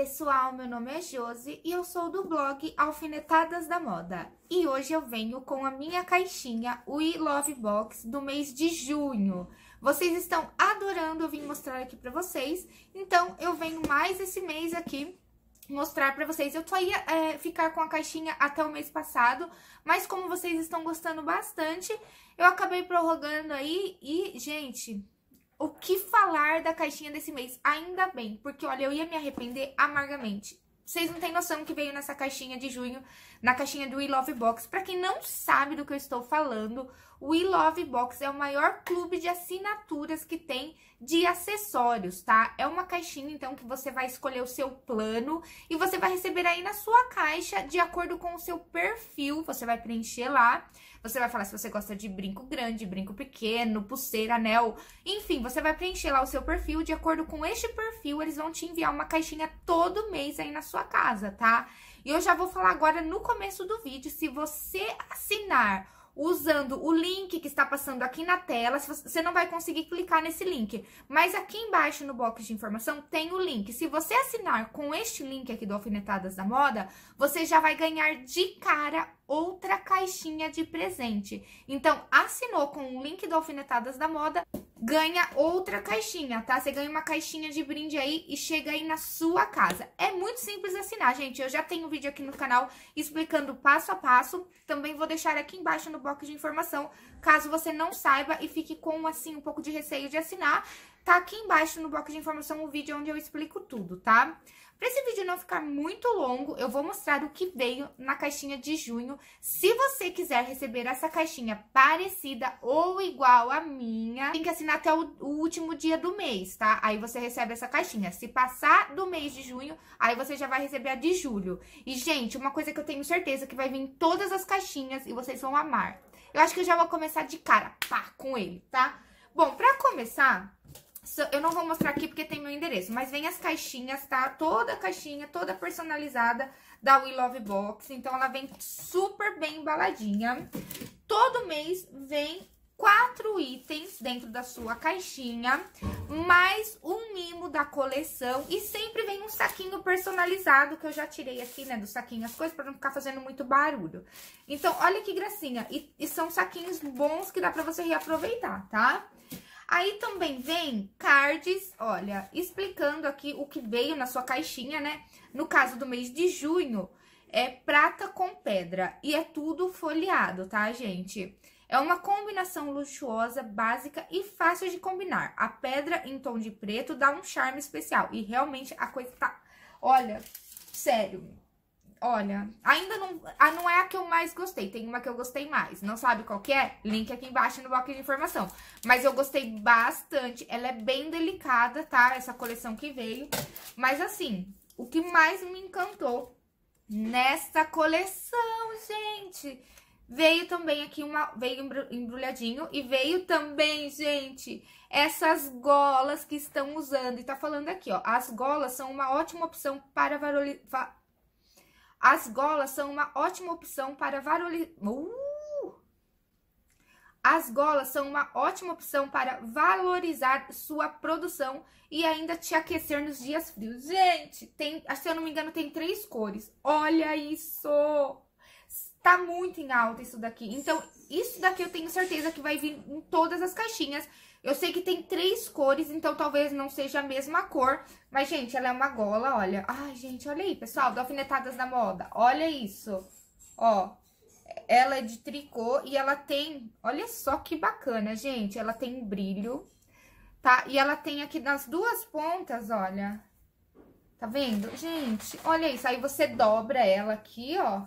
pessoal, meu nome é Josi e eu sou do blog Alfinetadas da Moda. E hoje eu venho com a minha caixinha We Love Box do mês de junho. Vocês estão adorando, eu vim mostrar aqui pra vocês, então eu venho mais esse mês aqui mostrar pra vocês. Eu só ia é, ficar com a caixinha até o mês passado, mas como vocês estão gostando bastante, eu acabei prorrogando aí e, gente, o que falar da caixinha desse mês? Ainda bem, porque olha, eu ia me arrepender amargamente. Vocês não têm noção que veio nessa caixinha de junho, na caixinha do We Love Box. Para quem não sabe do que eu estou falando, o We Love Box é o maior clube de assinaturas que tem de acessórios, tá? É uma caixinha, então, que você vai escolher o seu plano e você vai receber aí na sua caixa, de acordo com o seu perfil, você vai preencher lá. Você vai falar se você gosta de brinco grande, brinco pequeno, pulseira, anel, enfim, você vai preencher lá o seu perfil. De acordo com este perfil, eles vão te enviar uma caixinha todo mês aí na sua casa, tá? E eu já vou falar agora no começo do vídeo, se você assinar usando o link que está passando aqui na tela. Você não vai conseguir clicar nesse link, mas aqui embaixo no box de informação tem o link. Se você assinar com este link aqui do Alfinetadas da Moda, você já vai ganhar de cara outra caixinha de presente. Então, assinou com o link do Alfinetadas da Moda, ganha outra caixinha, tá? Você ganha uma caixinha de brinde aí e chega aí na sua casa. É muito simples assinar, gente. Eu já tenho vídeo aqui no canal explicando passo a passo. Também vou deixar aqui embaixo no box de informação, caso você não saiba e fique com, assim, um pouco de receio de assinar. Tá aqui embaixo no box de informação o vídeo onde eu explico tudo, tá? Para esse vídeo não ficar muito longo, eu vou mostrar o que veio na caixinha de junho. Se você quiser receber essa caixinha parecida ou igual à minha, tem que assinar até o, o, último dia do mês, tá? Aí você recebe essa caixinha. Se passar do mês de junho, aí você já vai receber a de julho. E, gente, uma coisa que eu tenho certeza que vai vir em todas as caixinhas e vocês vão amar. Eu acho que eu já vou começar de cara, pá, com ele, tá? Bom, pra começar, eu não vou mostrar aqui porque tem meu endereço, mas vem as caixinhas, tá? Toda caixinha, toda personalizada da We Love Box. Então, ela vem super bem embaladinha. Todo mês vem quatro itens dentro da sua caixinha, mais um mimo da coleção e sempre vem um saquinho personalizado que eu já tirei aqui, né, do saquinho as coisas para não ficar fazendo muito barulho. Então, olha que gracinha, e, e são saquinhos bons que dá para você reaproveitar, tá? Aí também vem cards, olha, explicando aqui o que veio na sua caixinha, né? No caso do mês de junho, é prata com pedra e é tudo folheado, tá, gente? É uma combinação luxuosa, básica e fácil de combinar. A pedra em tom de preto dá um charme especial e realmente a coisa tá... Olha, sério, Olha, ainda não, a, não é a que eu mais gostei, tem uma que eu gostei mais. Não sabe qual que é? Link aqui embaixo no box de informação. Mas eu gostei bastante, ela é bem delicada, tá? Essa coleção que veio. Mas assim, o que mais me encantou nessa coleção, gente... Veio também aqui uma, veio embrulhadinho e veio também, gente, essas golas que estão usando. E tá falando aqui, ó, as golas são uma ótima opção para valorizar as golas são uma ótima opção para valorizar... Uh! As golas são uma ótima opção para valorizar sua produção e ainda te aquecer nos dias frios. Gente, tem, se eu não me engano, tem três cores. Olha isso! Tá muito em alta isso daqui. Então, isso daqui eu tenho certeza que vai vir em todas as caixinhas. Eu sei que tem três cores, então talvez não seja a mesma cor. Mas, gente, ela é uma gola, olha. Ai, gente, olha aí, pessoal, do Alfinetadas da Moda. Olha isso. Ó, ela é de tricô e ela tem... Olha só que bacana, gente. Ela tem brilho, tá? E ela tem aqui nas duas pontas, olha. Tá vendo? Gente, olha isso. Aí você dobra ela aqui, ó.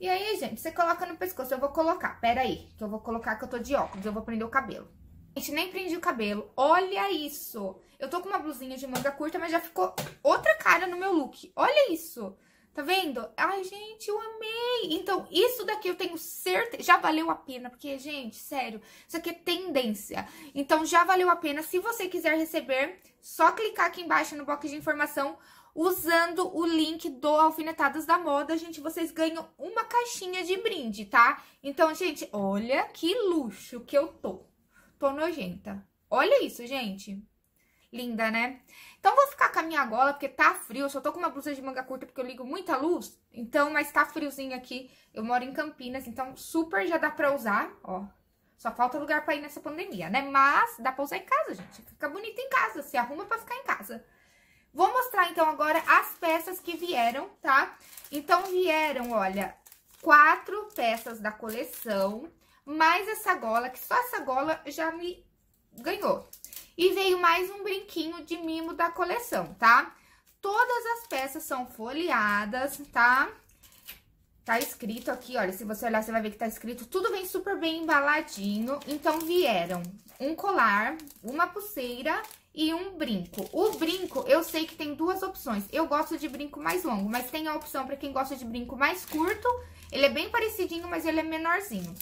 E aí, gente, você coloca no pescoço. Eu vou colocar, pera aí, que eu vou colocar que eu tô de óculos. Eu vou prender o cabelo. Gente, nem prendi o cabelo. Olha isso. Eu tô com uma blusinha de manga curta, mas já ficou outra cara no meu look. Olha isso. Tá vendo? Ai, gente, eu amei. Então, isso daqui eu tenho certeza... Já valeu a pena, porque, gente, sério, isso aqui é tendência. Então, já valeu a pena. Se você quiser receber, só clicar aqui embaixo no box de informação usando o link do Alfinetadas da Moda, gente, vocês ganham uma caixinha de brinde, tá? Então, gente, olha que luxo que eu tô. Tô nojenta. Olha isso, gente. Linda, né? Então, vou ficar com a minha gola, porque tá frio. Eu só tô com uma blusa de manga curta, porque eu ligo muita luz. Então, mas tá friozinho aqui. Eu moro em Campinas, então super já dá pra usar, ó. Só falta lugar pra ir nessa pandemia, né? Mas dá pra usar em casa, gente. Fica bonito em casa, se arruma pra ficar em casa. Vou mostrar, então, agora as peças que vieram, tá? Então, vieram, olha, quatro peças da coleção, mais essa gola, que só essa gola já me ganhou. E veio mais um brinquinho de mimo da coleção, tá? Todas as peças são folheadas, tá? Tá escrito aqui, olha, se você olhar, você vai ver que tá escrito, tudo vem super bem embaladinho. Então, vieram um colar, uma pulseira e um brinco. O brinco, eu sei que tem duas opções. Eu gosto de brinco mais longo, mas tem a opção para quem gosta de brinco mais curto. Ele é bem parecidinho, mas ele é menorzinho.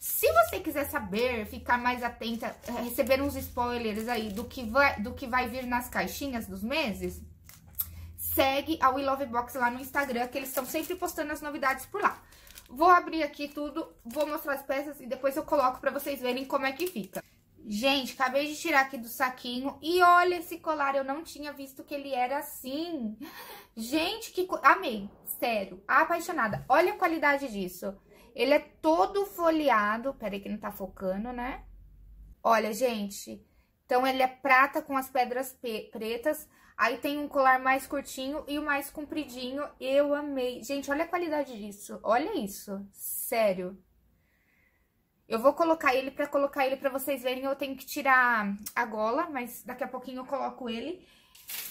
Se você quiser saber, ficar mais atenta, receber uns spoilers aí do que vai, do que vai vir nas caixinhas dos meses, segue a We Love Box lá no Instagram, que eles estão sempre postando as novidades por lá. Vou abrir aqui tudo, vou mostrar as peças e depois eu coloco pra vocês verem como é que fica. Gente, acabei de tirar aqui do saquinho e olha esse colar, eu não tinha visto que ele era assim. Gente, que... Amei, sério, apaixonada. Olha a qualidade disso. Ele é todo folheado, peraí que não tá focando, né? Olha, gente, então ele é prata com as pedras pretas, Aí tem um colar mais curtinho e o mais compridinho. Eu amei. Gente, olha a qualidade disso. Olha isso. Sério. Eu vou colocar ele, pra colocar ele pra vocês verem, eu tenho que tirar a gola, mas daqui a pouquinho eu coloco ele.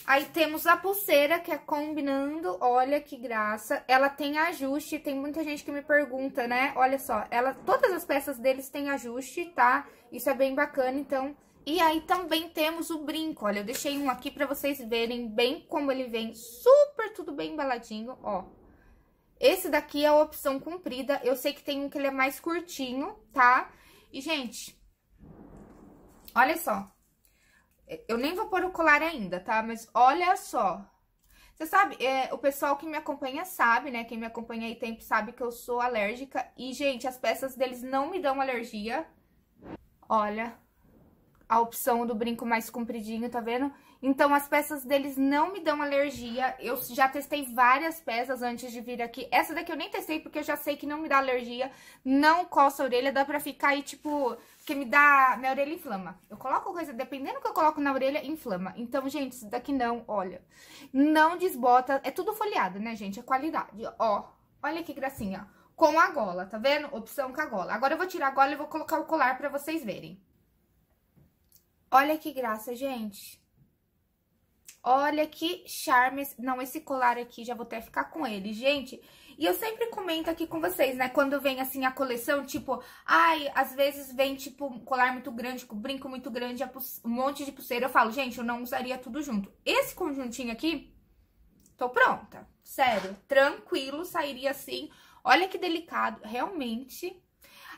Aí temos a pulseira, que é combinando, olha que graça. Ela tem ajuste, tem muita gente que me pergunta, né? Olha só, ela, todas as peças deles têm ajuste, tá? Isso é bem bacana, então e aí também temos o brinco, olha, eu deixei um aqui pra vocês verem bem como ele vem, super tudo bem embaladinho, ó. Esse daqui é a opção comprida, eu sei que tem um que ele é mais curtinho, tá? E, gente, olha só, eu nem vou pôr o colar ainda, tá? Mas olha só, você sabe, é, o pessoal que me acompanha sabe, né? Quem me acompanha aí tempo sabe que eu sou alérgica. E, gente, as peças deles não me dão alergia. Olha, a opção do brinco mais compridinho, tá vendo? Então, as peças deles não me dão alergia. Eu já testei várias peças antes de vir aqui. Essa daqui eu nem testei porque eu já sei que não me dá alergia. Não coça a orelha, dá pra ficar aí, tipo... Porque me dá... Minha orelha inflama. Eu coloco coisa... Dependendo do que eu coloco na orelha, inflama. Então, gente, isso daqui não, olha. Não desbota. É tudo folheado, né, gente? É qualidade, ó. Olha que gracinha, Com a gola, tá vendo? Opção com a gola. Agora eu vou tirar a gola e vou colocar o colar pra vocês verem. Olha que graça, gente. Olha que charme. Não, esse colar aqui, já vou até ficar com ele, gente. E eu sempre comento aqui com vocês, né? Quando vem, assim, a coleção, tipo... Ai, às vezes vem, tipo, um colar muito grande, com brinco muito grande, um monte de pulseira. Eu falo, gente, eu não usaria tudo junto. Esse conjuntinho aqui, tô pronta. Sério, tranquilo, sairia assim. Olha que delicado, realmente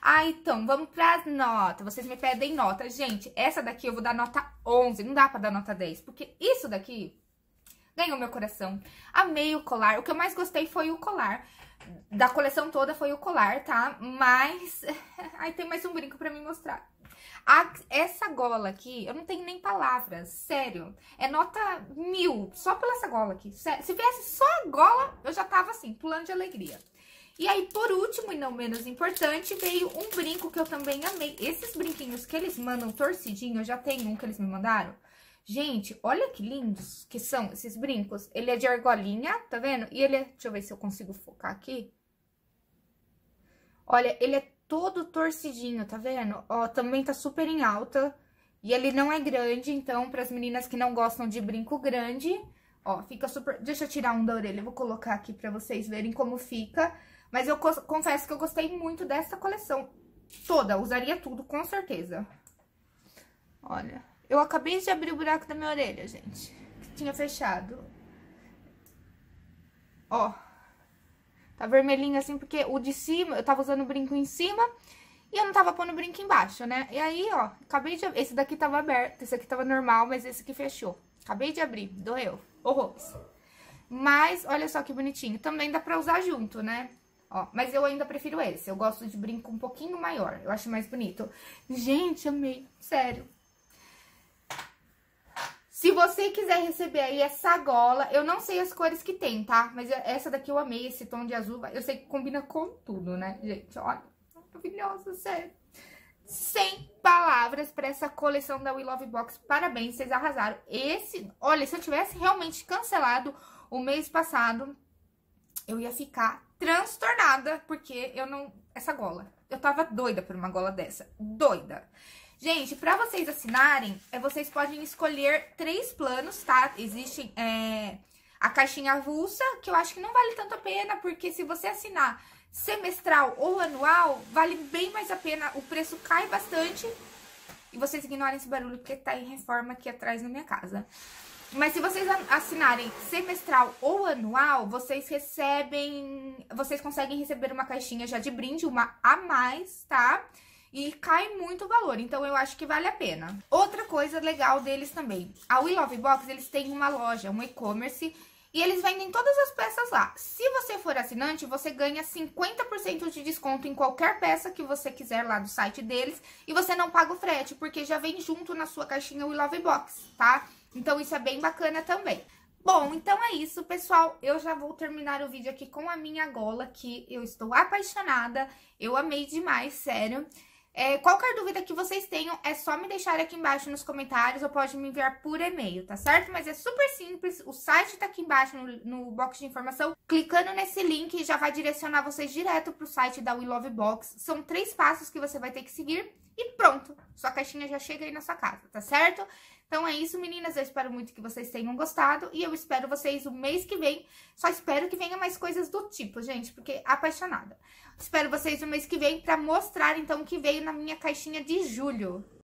ah, então, vamos pras notas. Vocês me pedem nota. Gente, essa daqui eu vou dar nota 11. Não dá pra dar nota 10, porque isso daqui ganhou meu coração. Amei o colar. O que eu mais gostei foi o colar. Da coleção toda foi o colar, tá? Mas... Aí tem mais um brinco pra me mostrar. A, essa gola aqui, eu não tenho nem palavras, sério. É nota mil, só pela essa gola aqui. Sério. Se viesse só a gola, eu já tava assim, pulando de alegria. E aí, por último e não menos importante, veio um brinco que eu também amei. Esses brinquinhos que eles mandam torcidinho, eu já tenho um que eles me mandaram. Gente, olha que lindos que são esses brincos. Ele é de argolinha, tá vendo? E ele é... Deixa eu ver se eu consigo focar aqui. Olha, ele é todo torcidinho, tá vendo? Ó, também tá super em alta. E ele não é grande, então, para as meninas que não gostam de brinco grande, ó, fica super... Deixa eu tirar um da orelha, eu vou colocar aqui pra vocês verem como fica. Mas eu confesso que eu gostei muito dessa coleção toda. Usaria tudo, com certeza. Olha, eu acabei de abrir o buraco da minha orelha, gente. Tinha fechado. Ó. Tá vermelhinho assim, porque o de cima, eu tava usando o brinco em cima e eu não tava pondo o brinco embaixo, né? E aí, ó, acabei de... Esse daqui tava aberto, esse aqui tava normal, mas esse aqui fechou. Acabei de abrir, doeu. Horrores. Mas, olha só que bonitinho. Também dá pra usar junto, né? Ó, mas eu ainda prefiro esse. Eu gosto de brinco um pouquinho maior. Eu acho mais bonito. Gente, amei. Sério. Se você quiser receber aí essa gola, eu não sei as cores que tem, tá? Mas essa daqui eu amei, esse tom de azul. Eu sei que combina com tudo, né, gente? Olha, maravilhosa, sério. Sem palavras para essa coleção da We Love Box. Parabéns, vocês arrasaram. Esse, olha, se eu tivesse realmente cancelado o mês passado, eu ia ficar transtornada, porque eu não... Essa gola. Eu tava doida por uma gola dessa. Doida. Gente, pra vocês assinarem, é, vocês podem escolher três planos, tá? Existe é, a caixinha avulsa, que eu acho que não vale tanto a pena, porque se você assinar semestral ou anual, vale bem mais a pena, o preço cai bastante. E vocês ignorem esse barulho, porque tá em reforma aqui atrás na minha casa. Mas se vocês assinarem semestral ou anual, vocês recebem... Vocês conseguem receber uma caixinha já de brinde, uma a mais, tá? E cai muito o valor, então eu acho que vale a pena. Outra coisa legal deles também. A We Love Box, eles têm uma loja, um e-commerce e eles vendem todas as peças lá. Se você for assinante, você ganha 50% de desconto em qualquer peça que você quiser lá do site deles. E você não paga o frete, porque já vem junto na sua caixinha o Love Box, tá? Então isso é bem bacana também. Bom, então é isso, pessoal. Eu já vou terminar o vídeo aqui com a minha gola, que eu estou apaixonada. Eu amei demais, sério. É, qualquer dúvida que vocês tenham, é só me deixar aqui embaixo nos comentários ou pode me enviar por e-mail, tá certo? Mas é super simples, o site tá aqui embaixo no, no box de informação. Clicando nesse link já vai direcionar vocês direto pro site da We Love Box. São três passos que você vai ter que seguir e pronto, sua caixinha já chega aí na sua casa, tá certo? Então é isso, meninas. Eu espero muito que vocês tenham gostado. E eu espero vocês o mês que vem. Só espero que venha mais coisas do tipo, gente, porque apaixonada. Espero vocês o mês que vem para mostrar, então, o que veio na minha caixinha de julho.